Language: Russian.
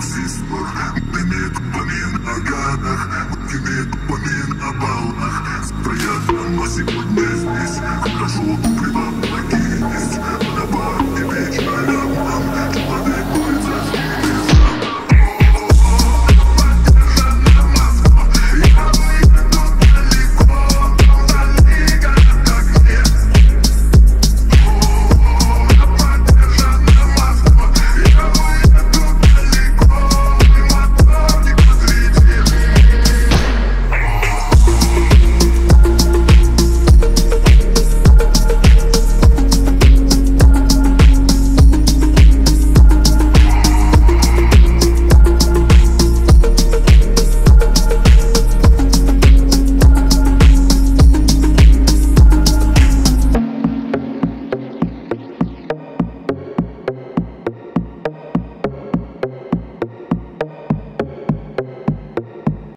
Танцистлах, демек по ты демек по